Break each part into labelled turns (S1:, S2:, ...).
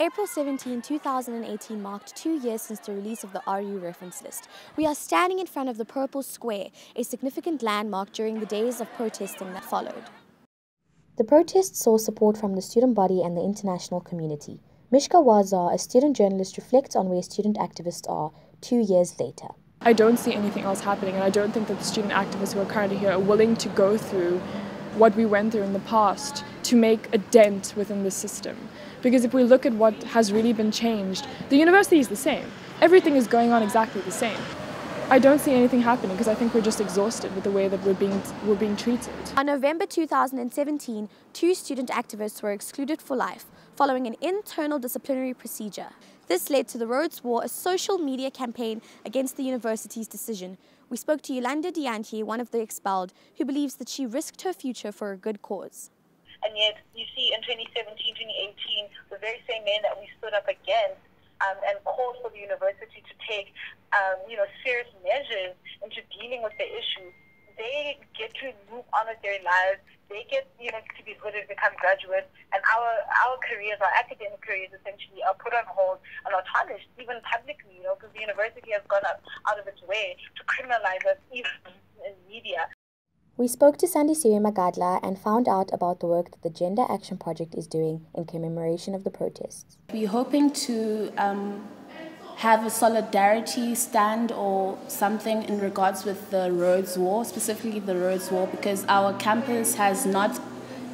S1: April 17, 2018 marked two years since the release of the RU reference list. We are standing in front of the Purple Square, a significant landmark during the days of protesting that followed. The protests saw support from the student body and the international community. Mishka Wazar, a student journalist, reflects on where student activists are two years later.
S2: I don't see anything else happening, and I don't think that the student activists who are currently here are willing to go through what we went through in the past to make a dent within the system. Because if we look at what has really been changed, the university is the same. Everything is going on exactly the same. I don't see anything happening because I think we're just exhausted with the way that we're being, we're being treated.
S1: On November 2017, two student activists were excluded for life following an internal disciplinary procedure. This led to the Rhodes War, a social media campaign against the university's decision. We spoke to Yolanda Dyantyi, one of the expelled, who believes that she risked her future for a good cause.
S3: And yet, you see, in 2017, 2018, the very same men that we stood up against um, and called for the university to take, um, you know, serious measures into dealing with the issue, they get to move on with their lives. They get, you know, to be hooded, become graduates, and our our careers, our academic careers, essentially are put on hold and are tarnished, even publicly, you know, because the university has gone out, out of its way to criminalize us, even in media.
S1: We spoke to Sandisiwe Magadla and found out about the work that the Gender Action Project is doing in commemoration of the protests.
S4: We're hoping to um, have a solidarity stand or something in regards with the Rhodes War, specifically the Rhodes War, because our campus has not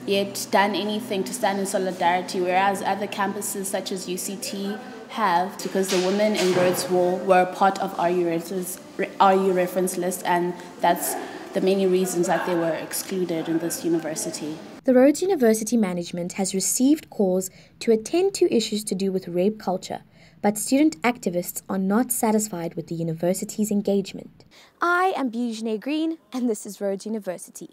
S4: yet done anything to stand in solidarity, whereas other campuses such as UCT have, because the women in Rhodes War were part of RU reference, reference list, and that's the many reasons that they were excluded in this university.
S1: The Rhodes University management has received calls to attend to issues to do with rape culture, but student activists are not satisfied with the university's engagement. I am Beugene Green, and this is Rhodes University.